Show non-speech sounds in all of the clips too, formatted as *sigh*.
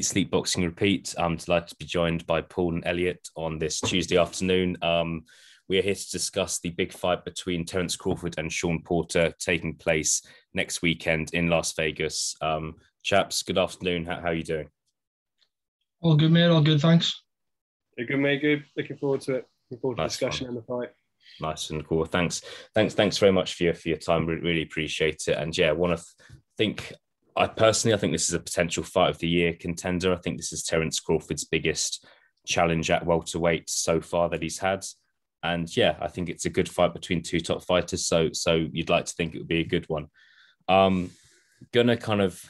Eat Sleep Boxing Repeat. I'm delighted to be joined by Paul and Elliot on this Tuesday afternoon. Um, we are here to discuss the big fight between Terence Crawford and Shawn Porter taking place next weekend in Las Vegas. Um, chaps, good afternoon. How, how are you doing? All good, mate. All good, thanks. Yeah, good, mate. Good. Looking forward to it. Looking forward to nice discussion and the fight. Nice and cool. Thanks, thanks, thanks very much for your for your time. Really, really appreciate it. And yeah, I want to think I personally, I think this is a potential fight of the year contender. I think this is Terence Crawford's biggest challenge at welterweight so far that he's had. And yeah, I think it's a good fight between two top fighters. So, so you'd like to think it would be a good one. Um, gonna kind of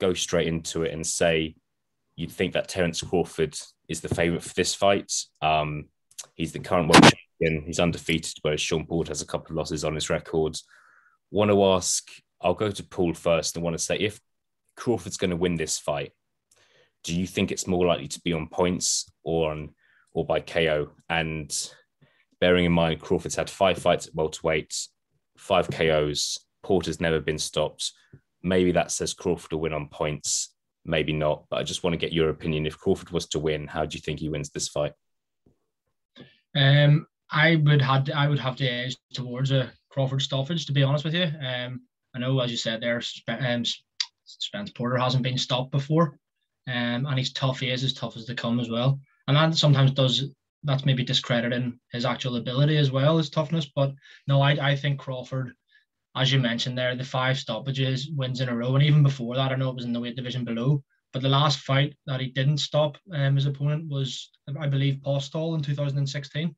go straight into it and say you'd think that Terence Crawford is the favorite for this fight. Um, he's the current world champion. He's undefeated, whereas Shawn Porter has a couple of losses on his record. Want to ask I'll go to Paul first and want to say if Crawford's going to win this fight, do you think it's more likely to be on points or on or by KO? And bearing in mind Crawford's had five fights at welterweight, five KOs, Porter's never been stopped. Maybe that says Crawford will win on points, maybe not. But I just want to get your opinion. If Crawford was to win, how do you think he wins this fight? Um, I would have I would have to edge towards a Crawford stoppage, to be honest with you. Um, I know, as you said there, um, Spence Porter hasn't been stopped before, um, and he's tough. He is as tough as they come as well, and that sometimes does that's maybe discrediting his actual ability as well as toughness. But no, I I think Crawford, as you mentioned there, the five stoppages, wins in a row, and even before that, I know it was in the weight division below. But the last fight that he didn't stop um, his opponent was, I believe, Postol in 2016.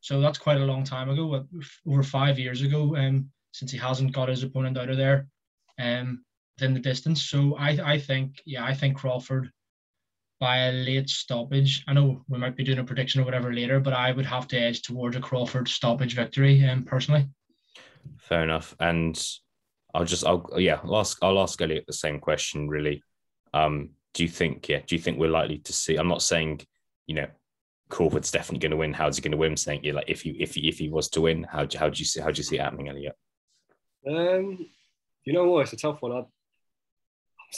So that's quite a long time ago, over five years ago. Um, since he hasn't got his opponent out of there um, within the distance. So I, I think, yeah, I think Crawford by a late stoppage. I know we might be doing a prediction or whatever later, but I would have to edge towards a Crawford stoppage victory um, personally. Fair enough. And I'll just, I'll, yeah, I'll ask, I'll ask Elliot the same question really. Um, do you think, yeah, do you think we're likely to see, I'm not saying, you know, Crawford's definitely going to win. How's he going to win? I'm saying, like if you, if he, if he was to win, how do, how do you see, how do you see it happening, Elliot? Um, you know what? It's a tough one. I'd,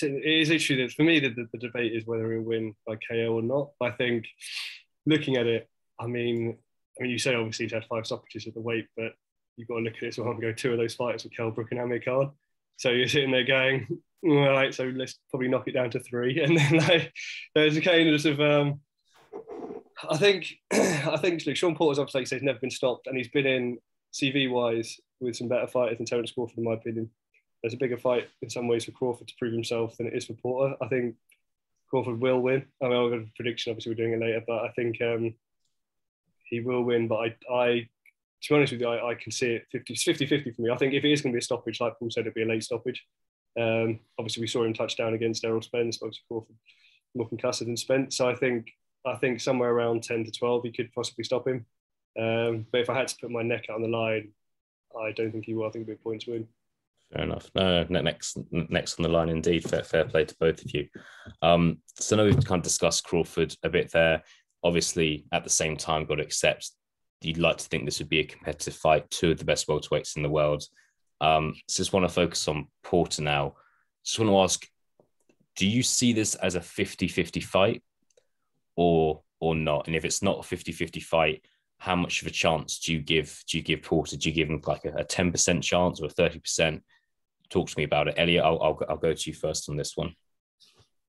it is that for me the, the, debate is whether he'll win by KO or not. I think looking at it, I mean, I mean, you say obviously he's had five stoppages at the weight, but you've got to look at it. I'm going to go two of those fights with Kell Brook and Amir Khan. So you're sitting there going, *laughs* all right, so let's probably knock it down to three. *laughs* And then like, there's a kind of, um, I think, *clears throat* I think Shawn Porter's obviously like says never been stopped, and he's been in CV wise with some better fighters than Terence Crawford, in my opinion. There's a bigger fight in some ways for Crawford to prove himself than it is for Porter. I think Crawford will win. I mean, I've got a prediction, obviously, we're doing it later, but I think um, he will win. But I, I, to be honest with you, I, I can see it 50 50 for me. I think if it is going to be a stoppage, like Paul said, it'll be a late stoppage. Um, obviously, we saw him touch down against Errol Spence, obviously Crawford more concussed than Spence. So I think I think somewhere around 10 to 12, he could possibly stop him. Um, but if I had to put my neck out on the line, I don't think he will. I think it'll be a points win. Fair enough. No, no, next, next on the line indeed. Fair, fair play to both of you. Um, so now we've kind of discussed Crawford a bit there. Obviously, at the same time, got to accept you'd like to think this would be a competitive fight. Two of the best welterweights in the world. Um, so just want to focus on Porter now. Just want to ask, do you see this as a 50-50 fight or or not? And if it's not a 50-50 fight, how much of a chance do you give do you give Porter? Do you give him like a ten percent chance or a thirty percent? Talk to me about it, Elliot. I'll, I'll, I'll go to you first on this one.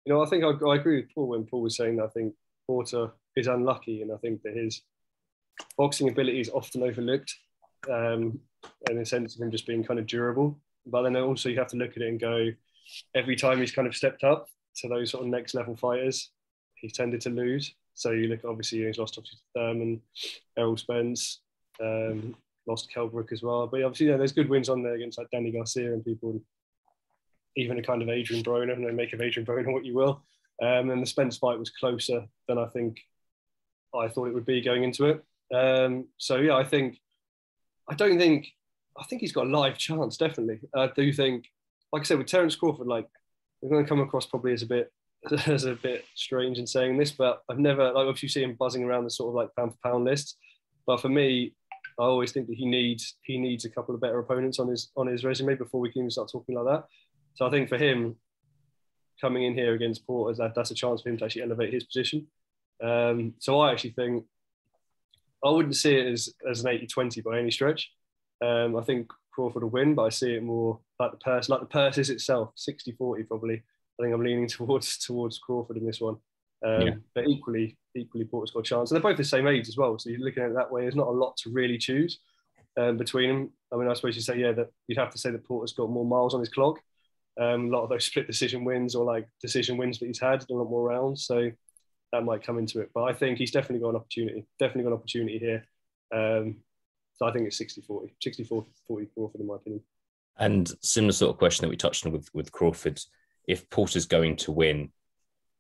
You know, I think I, I agree with Paul when Paul was saying that I think Porter is unlucky, and I think that his boxing ability is often overlooked, um, in the sense of him just being kind of durable. But then also you have to look at it and go, every time he's kind of stepped up to those sort of next level fighters, he's tended to lose. So you look, at obviously, he's lost obviously to Thurman, Errol Spence, um, lost Kell Brook as well. But obviously, yeah, there's good wins on there against like Danny Garcia and people, even a kind of Adrian Broner, and make of Adrian Broner what you will. Um, and the Spence fight was closer than I think I thought it would be going into it. Um, so yeah, I think I don't think I think he's got a live chance. Definitely, I do think, like I said, with Terence Crawford, like we're going to come across probably as a bit *laughs* as a bit strange in saying this, but I've never like obviously see him buzzing around the sort of like pound for pound list. But for me, I always think that he needs he needs a couple of better opponents on his on his resume before we can even start talking like that. So I think for him, coming in here against Porter, that, that's a chance for him to actually elevate his position. Um, so I actually think I wouldn't see it as, as an 80-20 by any stretch. Um, I think Crawford will win, but I see it more like the purse, like the purse is itself, 60-40 probably. I think I'm leaning *laughs* towards towards Crawford in this one. Um, yeah. But equally, equally Porter's got a chance. And they're both the same age as well. So you're looking at it that way. There's not a lot to really choose um, between them. I mean, I suppose you say, yeah, that you'd have to say that Porter's got more miles on his clock. Um, a lot of those split decision wins or like decision wins that he's had, a lot more rounds. So that might come into it. But I think he's definitely got an opportunity, definitely got an opportunity here. Um, so I think it's 60 40, 64 44 for in my opinion. And similar sort of question that we touched on with, with Crawford. If Porter's going to win,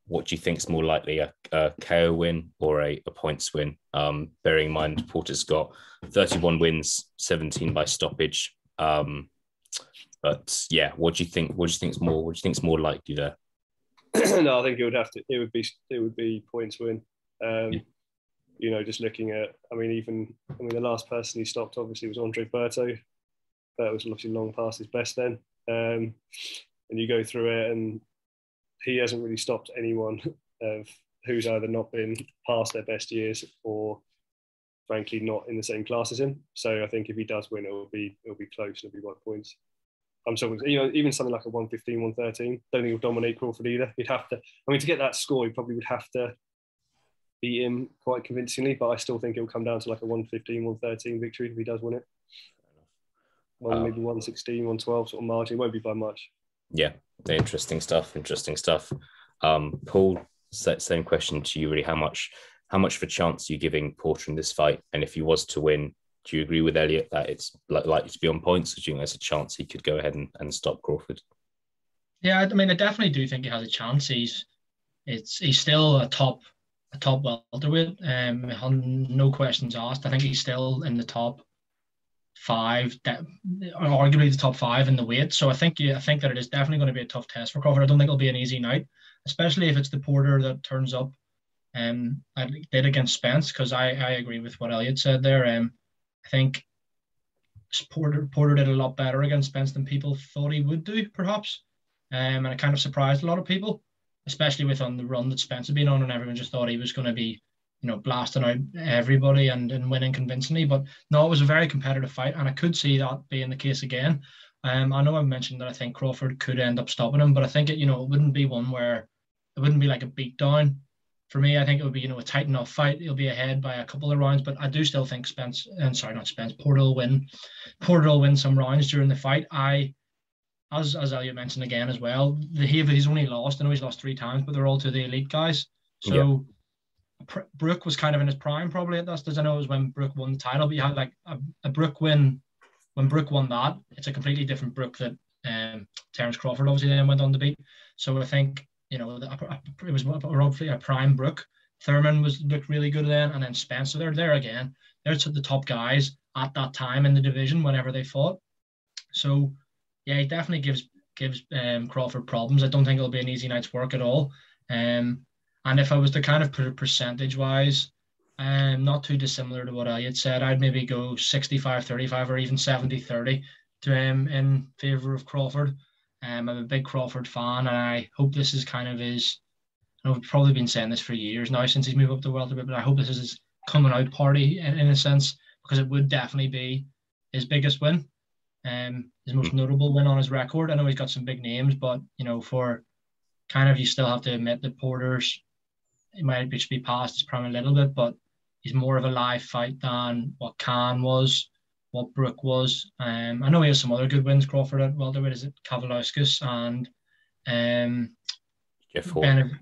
what do you think is more likely a, a KO win or a, a points win? Um, bearing in mind Porter's got 31 wins, 17 by stoppage. Um, but yeah, what do you think? What do you think is more? What do you think is more likely there? *clears throat* no, I think it would have to. It would be. It would be points win. Um, yeah. You know, just looking at. I mean, even. I mean, the last person he stopped obviously was Andre Berto. That was obviously long past his best then. Um, and you go through it, and he hasn't really stopped anyone *laughs* of who's either not been past their best years or frankly not in the same class as him. So I think if he does win, it will be it'll be close. and It'll be white points. I'm talking, you know, even something like a 115, 113. Don't think he'll dominate Crawford either. He'd have to. I mean, to get that score, he probably would have to beat him quite convincingly. But I still think it'll come down to like a 115, 113 victory if he does win it. Well, um, maybe 116, 112 sort of margin. It won't be by much. Yeah, the interesting stuff. Interesting stuff. Um, Paul, same question to you. Really, how much, how much of a chance are you giving Porter in this fight? And if he was to win, do you agree with Elliot that it's likely to be on points? Or do you think there's a chance he could go ahead and, and stop Crawford? Yeah, I mean, I definitely do think he has a chance. He's it's he's still a top a top welterweight. Um, no questions asked. I think he's still in the top five, arguably the top five in the weight. So I think yeah, I think that it is definitely going to be a tough test for Crawford. I don't think it'll be an easy night, especially if it's the Porter that turns up. Um, I did against Spence because I, I agree with what Elliot said there. Um, I think Porter Porter did a lot better against Spence than people thought he would do, perhaps. Um, and it kind of surprised a lot of people, especially with on the run that Spence had been on, and everyone just thought he was going to be you know, blasting out everybody and, and winning convincingly. But no, it was a very competitive fight, and I could see that being the case again. Um, I know I mentioned that I think Crawford could end up stopping him, but I think it, you know, it wouldn't be one where it wouldn't be like a beatdown. For me, I think it would be, you know, a tight enough fight. He'll be ahead by a couple of rounds, but I do still think Spence, and sorry, not Spence, Porter will win. Porter will win some rounds during the fight. I, as as Elliot mentioned again as well, the he's only lost. I know he's lost three times, but they're all to the elite guys. So Brook was kind of in his prime probably at that stage. I know it was when Brook won the title, but you had like a, a Brook win. When Brook won that, it's a completely different Brook that um, Terence Crawford obviously then went on to beat. So I think you know it was roughly a prime Brook. Thurman was looked really good then, and then Spencer. They're there again. They're the top guys at that time in the division whenever they fought. So yeah, he definitely gives gives um, Crawford problems. I don't think it'll be an easy night's work at all. Um, and if I was to kind of put it percentage wise, um, not too dissimilar to what I had said, I'd maybe go 65 35 or even 70 30 to him in favour of Crawford. Um, I'm a big Crawford fan, and I hope this is kind of his. I've probably been saying this for years now since he's moved up to welterweight, but I hope this is his coming out party in, in a sense because it would definitely be his biggest win, um, his most notable win on his record. I know he's got some big names, but you know, for kind of you still have to admit that Porter's it might just be past his prime a little bit, but he's more of a live fight than what Khan was, what Brook was. Um, I know he has some other good wins. Crawford at welterweight is it Kavaliauskas and um, Jeff Horn. Ben,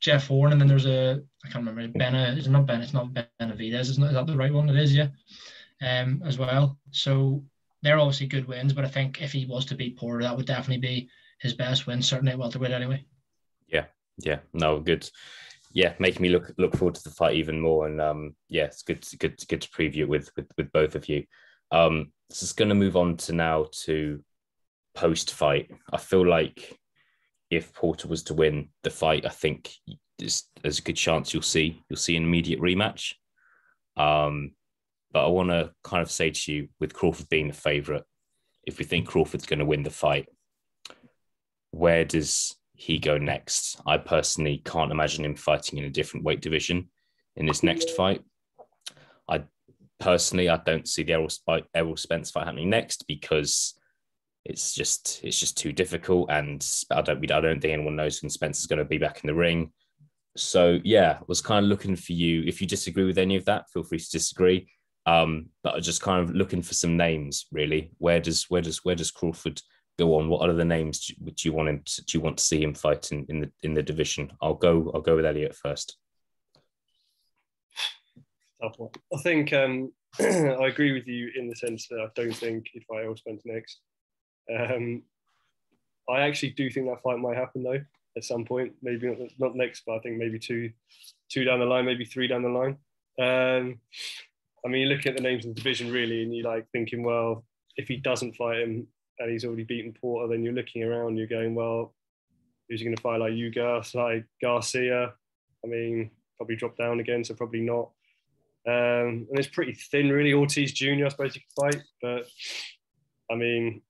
Jeff Horn, and then there's a I can't remember Ben. Is it not Ben? It's not Benavidez. Isn't it? Is that the right one? It is, yeah. Um, as well. So they're obviously good wins, but I think if he was to beat Porter, that would definitely be his best win, certainly at welterweight anyway. Yeah, yeah, no, good yeah, making me look look forward to the fight even more. And um, yeah, it's good to, good to, good to preview it with with with both of you. Um, so it's going to move on to now to post fight. I feel like if Porter was to win the fight, I think there's, there's a good chance you'll see you'll see an immediate rematch. Um, but I want to kind of say to you, with Crawford being the favourite, if we think Crawford's going to win the fight, where does he go next. I personally can't imagine him fighting in a different weight division in his next fight. I personally, I don't see the Errol, Errol Spence fight happening next because it's just it's just too difficult, and I don't I don't think anyone knows when Spence is going to be back in the ring. So yeah, was kind of looking for you. If you disagree with any of that, feel free to disagree. Um, but I just kind of looking for some names really. Where does where does where does Crawford go on? What are the names which you want him to, do you want to see him fight in, in the in the division? I'll go I'll go with Elliot first. I think um, *clears throat* I agree with you in the sense that I don't think if I will spend next. Um, I actually do think that fight might happen though at some point. Maybe not, not next, but I think maybe two, two down the line, maybe three down the line. Um, I mean, you look at the names of the division really, and you're like thinking, well, if he doesn't fight him and he's already beaten Porter, then you're looking around, you're going, well, who's he going to fight like Ugas, like Garcia? I mean, probably drop down again, so probably not. Um, and it's pretty thin, really. Ortiz Jr., I suppose you could fight, but I mean,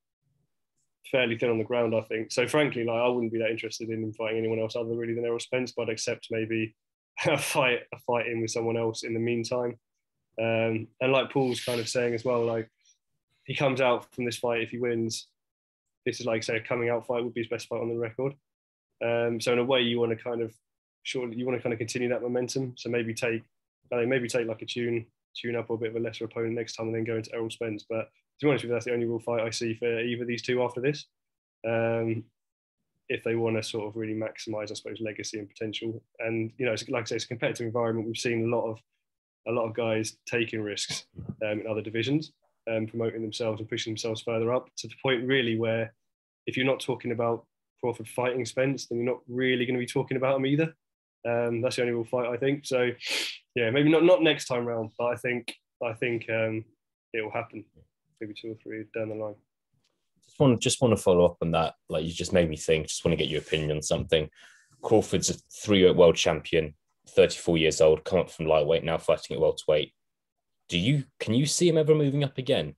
fairly thin on the ground, I think. So, frankly, like I wouldn't be that interested in fighting anyone else other really than Errol Spence, but I'd accept maybe *laughs* a fight, a fight in with someone else in the meantime. Um, and like Paul's kind of saying as well, like he comes out from this fight if he wins. This is like say a coming out fight would be his best fight on the record. Um, so in a way, you want to kind of sure you want to kind of continue that momentum. So maybe take maybe take like a tune tune up or a bit of a lesser opponent next time and then go into Errol Spence. But to be honest with you, that's the only real fight I see for either of these two after this. Um, if they want to sort of really maximise, I suppose, legacy and potential. And you know, like I say, it's a competitive environment. We've seen a lot of a lot of guys taking risks um, in other divisions, um, promoting themselves and pushing themselves further up to the point really where if you're not talking about Crawford fighting Spence, then you're not really going to be talking about him either. Um, that's the only real fight I think. So yeah, maybe not not next time round, but I think I think um, it will happen. Maybe two or three down the line. Just want just want to follow up on that. Like you just made me think. Just want to get your opinion on something. Crawford's a three-weight world champion, 34 years old, come up from lightweight, now fighting at welterweight. Do you can you see him ever moving up again?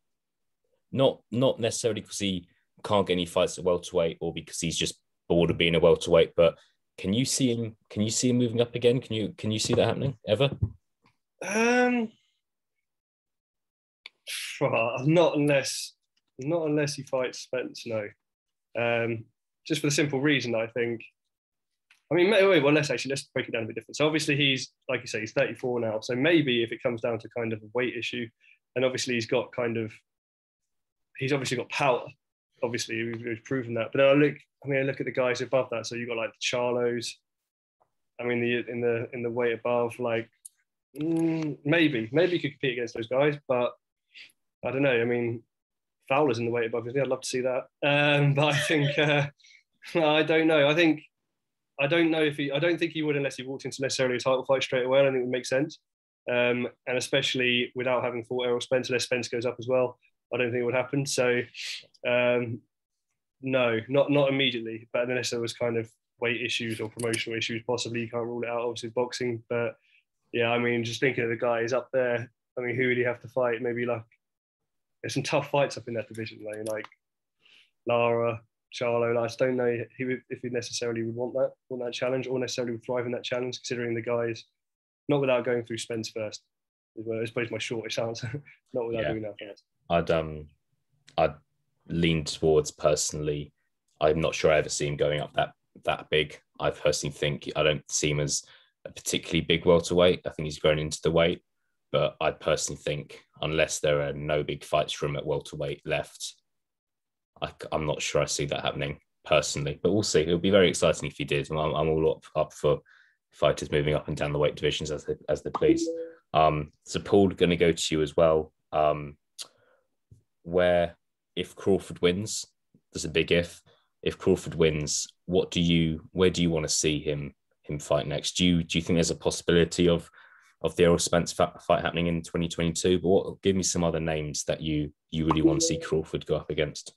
Not not necessarily because he can't get any fights at welterweight or because he's just bored of being a welterweight, but can you see him? Can you see him moving up again? Can you can you see that happening ever? Um, not unless not unless he fights Spence. No, um, just for the simple reason I think. I mean, wait, well, let's actually let's break it down a bit different. So obviously he's like you say, he's 34 now. So maybe if it comes down to kind of a weight issue, and obviously he's got kind of he's obviously got power. Obviously, we've, proven that. But then I look I mean, I look at the guys above that. So you've got like the Charlos. I mean, the in the in the way above, like mm, maybe maybe you could compete against those guys, but I don't know. I mean, Fowler's in the weight above. I'd love to see that, um, *laughs* but I think uh, *laughs* I don't know. I think I don't know if he. I don't think he would unless he walked into necessarily a title fight straight away. I don't think it would make sense, um, and especially without having fought Errol Spence, unless Spence goes up as well. I don't think it would happen. So um, no, not not immediately, but unless there was kind of weight issues or promotional issues, possibly you can't rule it out. Obviously, boxing, but yeah, I mean, just thinking of the guys up there. I mean, who would he have to fight? Maybe like there's some tough fights up in that division, like, like Lara, Charlo. I just don't know he would, if he necessarily would want that want that challenge or necessarily would thrive in that challenge, considering the guys. Not without going through Spence first. I suppose my shortest answer. *laughs* not without yeah. doing that first. I'd um, I'd lean towards personally. I'm not sure I ever see him going up that that big. I personally think I don't see him as a particularly big welterweight. I think he's grown into the weight, but I personally think unless there are no big fights from at welterweight left, I, am not sure I see that happening personally. But we'll see. It'll be very exciting if he did. I'm, I'm all up, up for fighters moving up and down the weight divisions as they, as they please. Um, so Paul, going to go to you as well. Um, where if Crawford wins, there's a big if. If Crawford wins, what do you where do you want to see him him fight next? Do you do you think there's a possibility of of the Errol Spence fight happening in 2022? But what, give me some other names that you you really want to see Crawford go up against.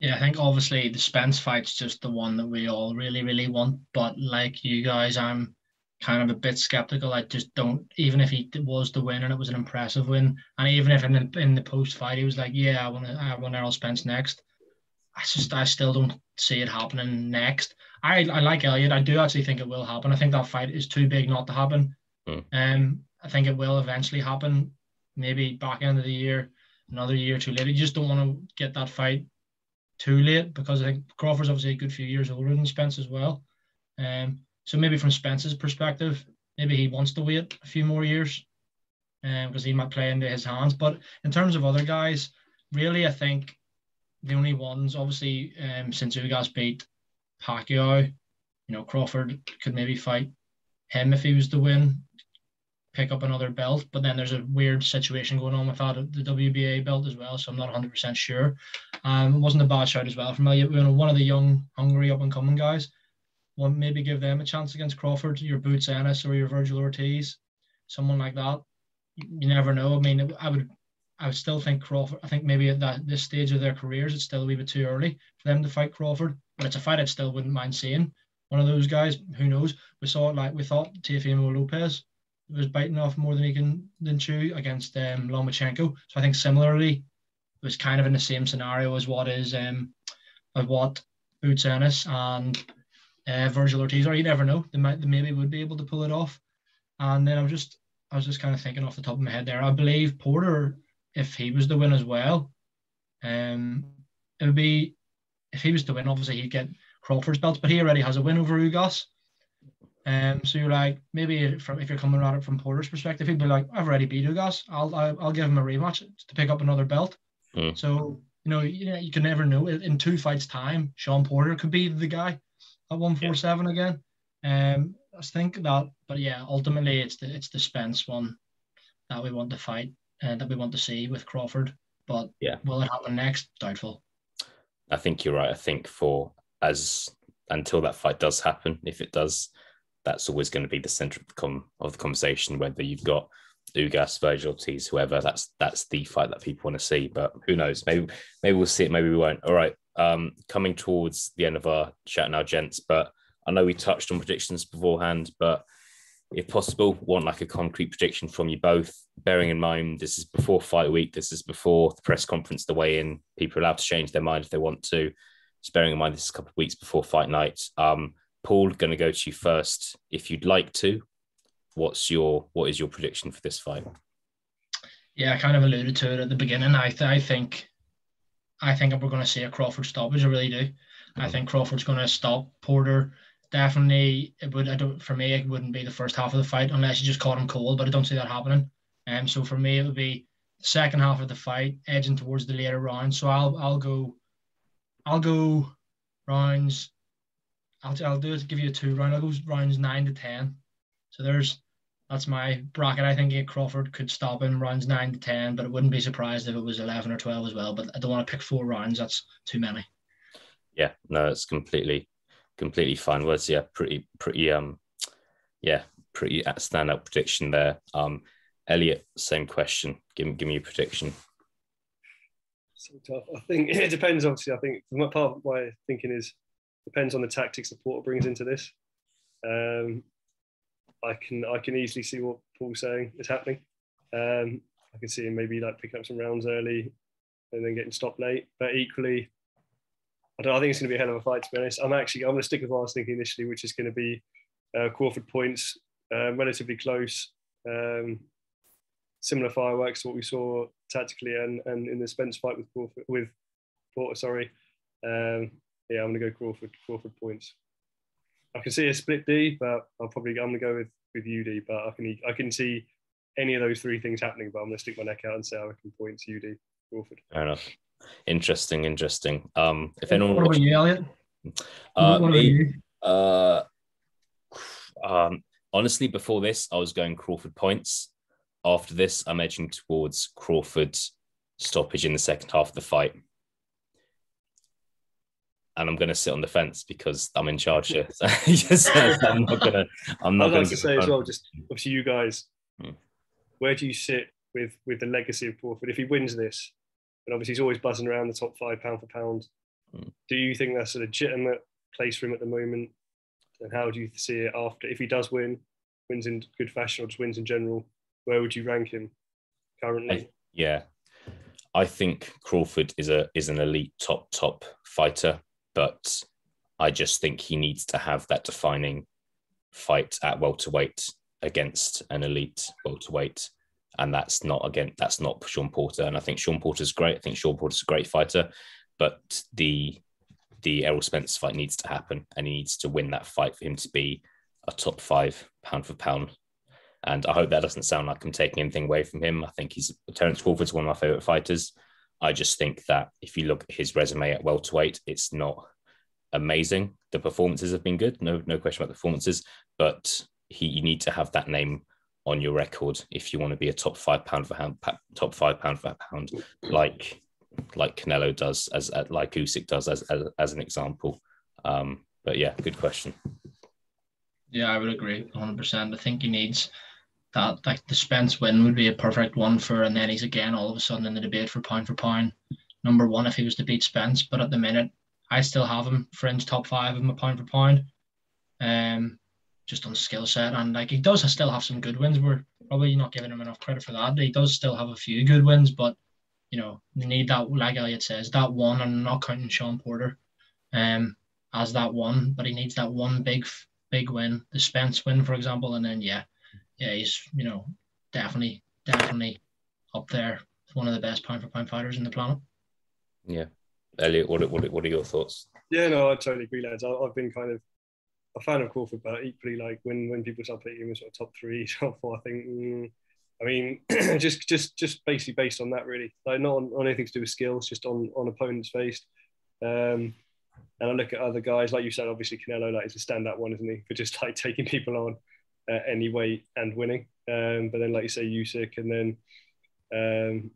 Yeah, I think obviously the Spence fight's just the one that we all really, really want. But like you guys, I'm kind of a bit skeptical. I just don't, even if he was the win and it was an impressive win, and even if in the, in the post fight he was like, "Yeah, I want to, I want Errol Spence next," I just, I still don't see it happening next. I, I like Elliot. I do actually think it will happen. I think that fight is too big not to happen. Mm. Um, I think it will eventually happen. Maybe back end of the year, another year too late. You just don't want to get that fight too late because I think Crawford's obviously a good few years older than Spence as well. Um, so maybe from Spence's perspective, maybe he wants to wait a few more years, um, because he might play into his hands. But in terms of other guys, really, I think the only ones, obviously, um, since Ugas beat Pacquiao, you know, Crawford could maybe fight him if he was to win, pick up another belt. But then there's a weird situation going on with that the WBA belt as well, so I'm not 100% sure. Um, it wasn't a bad shout as well from you know, one of the young, hungry, up and coming guys. Well, maybe give them a chance against Crawford, your Boots Ennis or your Vergil Ortiz, someone like that. You never know. I mean, I would I would still think Crawford. I think maybe at that this stage of their careers, it's still a wee bit too early for them to fight Crawford. But it's a fight I still wouldn't mind seeing. One of those guys. Who knows? We saw it like we thought Teofimo Lopez was biting off more than he can than chew against um, Lomachenko. So I think similarly, it was kind of in the same scenario as what is um, of what Boots Ennis and uh, Vergil Ortiz. Or you never know. They might they maybe would be able to pull it off. And then I'm just I was just kind of thinking off the top of my head there. I believe Porter if he was to win as well. Um, it would be if he was to win, obviously he'd get Crawford's belt, but he already has a win over Ugas. Um, so you're like maybe from if you're coming at it from Porter's perspective, he'd be like, I've already beat Ugas. I'll I'll, I'll give him a rematch to pick up another belt. Mm. So you know you, you can never know. In two fights time, Shawn Porter could be the guy at one four seven again. Um, I think that, but yeah, ultimately it's the it's the Spence one that we want to fight uh, that we want to see with Crawford. But yeah, will it happen next? Doubtful. I think you're right. I think for as until that fight does happen, if it does, that's always going to be the center of the, com- of the conversation. Whether you've got Ugas, Ortiz, whoever, that's that's the fight that people want to see. But who knows? Maybe maybe we'll see it. Maybe we won't. All right. Um, coming towards the end of our chat now, gents. But I know we touched on predictions beforehand, but if possible, want like a concrete prediction from you both, bearing in mind this is before fight week, this is before the press conference, the weigh in. People are allowed to change their mind if they want to. Just bearing in mind this is a couple of weeks before fight night. Um, Paul, going to go to you first. If you'd like to, what's your what is your prediction for this fight? Yeah, I kind of alluded to it at the beginning. I th- I think I think we're going to see a Crawford stoppage. I really do. Mm-hmm. I think Crawford's going to stop Porter definitely it would I don't for me it wouldn't be the first half of the fight unless you just caught him cold, but I don't see that happening. Um so for me it would be the second half of the fight, edging towards the later rounds. So I'll I'll go I'll go rounds I'll I'll do it give you a two round. I'll go rounds nine to ten. So there's that's my bracket. I think Crawford could stop him rounds nine to ten, but it wouldn't be surprised if it was eleven or twelve as well. But I don't want to pick four rounds. That's too many. Yeah, no, it's completely completely fine. Was yeah, pretty pretty um yeah, pretty standout prediction there. Um Elliot, same question. Give give me a prediction. So tough. I think *laughs* it depends. Obviously, I think my part of my thinking is depends on the tactics the Porter brings into this. Um, I can I can easily see what Paul's saying is happening. Um, I can see him maybe like picking up some rounds early and then getting stopped late. But equally, I, don't, I think it's going to be a hell of a fight. To be honest, I'm actually I'm going to stick with what I was thinking initially, which is going to be uh, Crawford points, uh, relatively close, um, similar fireworks to what we saw tactically and, and in the Spence fight with Crawford, with Porter. Sorry, um, yeah, I'm going to go Crawford Crawford points. I can see a split D, but I'll probably I'm going to go with with UD. But I can I can see any of those three things happening. But I'm going to stick my neck out and say I can point to UD Crawford. Fair enough. Interesting, interesting. Um, if anyone, what about you, Elliot? Uh, me, uh, um, honestly, before this, I was going Crawford points. After this, I'm edging towards Crawford's stoppage in the second half of the fight. And I'm going to sit on the fence because I'm in charge here. *laughs* *laughs* So, I'm not going to. I'm not going to say as well. Just obviously, you guys, hmm. where do you sit with with the legacy of Crawford? If he wins this, and obviously he's always buzzing around the top five pound for pound. Mm. Do you think that's a legitimate place for him at the moment? And how do you see it after if he does win, wins in good fashion or just wins in general? Where would you rank him currently? I, yeah, I think Crawford is a is an elite top top fighter, but I just think he needs to have that defining fight at welterweight against an elite welterweight. And that's not again, that's not Shawn Porter. And I think Shawn Porter's great. I think Shawn Porter's a great fighter, but the the Errol Spence fight needs to happen and he needs to win that fight for him to be a top five pound for pound. And I hope that doesn't sound like I'm taking anything away from him. I think he's Terence Crawford's one of my favorite fighters. I just think that if you look at his resume at welterweight, it's not amazing. The performances have been good, no no question about the performances, but he you need to have that name on your record if you want to be a top five pound for pound, top five pound for pound, like like Canelo does, as like Usyk does, as as, as an example. Um, but yeah, good question. Yeah, I would agree 100%. I think he needs that, like the Spence win would be a perfect one for, and then he's again all of a sudden in the debate for pound for pound number one if he was to beat Spence. But at the minute, I still have him fringe top five of a pound for pound. Um, just on skill set and like he does still have some good wins. We're probably not giving him enough credit for that. He does still have a few good wins, but you know, you need that like Elliot says, that one and not counting Shawn Porter um as that one, but he needs that one big big win, the Spence win, for example, and then yeah, yeah, he's you know, definitely, definitely up there. One of the best pound for pound fighters in the planet. Yeah. Elliot, what, what, what are your thoughts? Yeah, no, I totally agree, lads. I, have been kind of a fan of Crawford, but equally, like when when people start putting him in sort of top three, *laughs* top four, I think. Mm, I mean, *clears throat* just just just basically based on that, really, like not on, on, anything to do with skills, just on on opponents faced. Um, and I look at other guys, like you said, obviously Canelo, like is a standout one, isn't he? For just like *laughs* taking people on uh, any weight and winning. Um, but then, like you say, Usyk, and then um,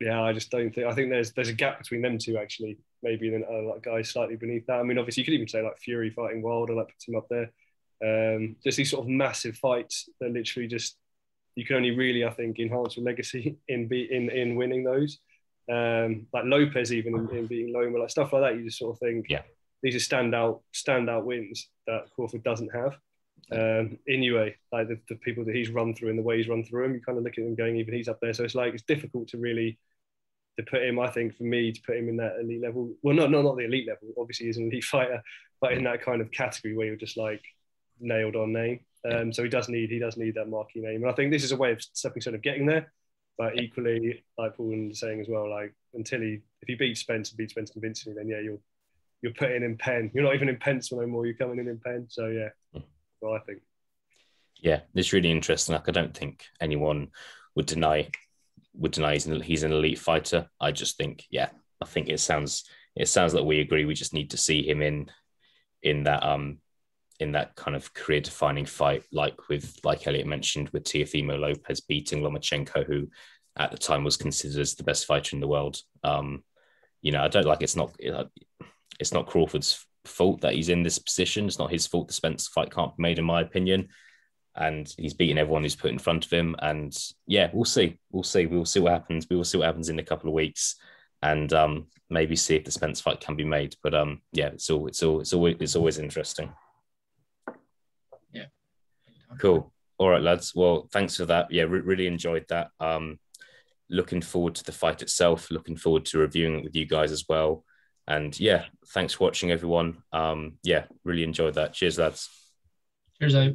yeah, I just don't think. I think there's there's a gap between them two actually. Maybe then other like guys slightly beneath that. I mean, obviously you could even say like Fury fighting Wilder, like puts him up there. Um, just these sort of massive fights that literally just you can only really, I think, enhance your legacy *laughs* in be in in winning those. Um, like Lopez, even in, in beating Loma, like stuff like that. You just sort of think, yeah, these are standout standout wins that Crawford doesn't have. Um, Inoue, like the, the people that he's run through and the way he's run through him, you kind of look at him going, even he's up there. So it's like it's difficult to really to put him, I think, for me to put him in that elite level. Well, not not not the elite level. Obviously, he's an elite *laughs* fighter, but in that kind of category where you're just like nailed on name. Um, so he does need he does need that marquee name, and I think this is a way of stepping stone of getting there. But equally, like Paul was saying as well, like until he if he beats Spence and beats Spence convincingly, then yeah, you're you're putting in pen. You're not even in pence no more. You're coming in in pen. So yeah, hmm. I think. Yeah, it's really interesting. Like I don't think anyone would deny would deny he's an, he's an elite fighter. I just think, yeah, I think it sounds it sounds like we agree. We just need to see him in in that um in that kind of career defining fight, like with like Elliot mentioned, with Teofimo Lopez beating Lomachenko, who at the time was considered as the best fighter in the world. Um, you know, I don't like it's not it's not Crawford's fault that he's in this position. It's not his fault the Spence fight can't be made, in my opinion and he's beating everyone who's put in front of him. And yeah, we'll see. We'll see. We'll see what happens. We will see what happens in a couple of weeks, and um, maybe see if the Spence fight can be made. But um, yeah, it's all it's all it's always it's always interesting. Yeah. Cool. All right, lads. Well, thanks for that. Yeah, re- really enjoyed that. Um, looking forward to the fight itself. Looking forward to reviewing it with you guys as well. And yeah, thanks for watching, everyone. Um, yeah, really enjoyed that. Cheers, lads. Cheers, out.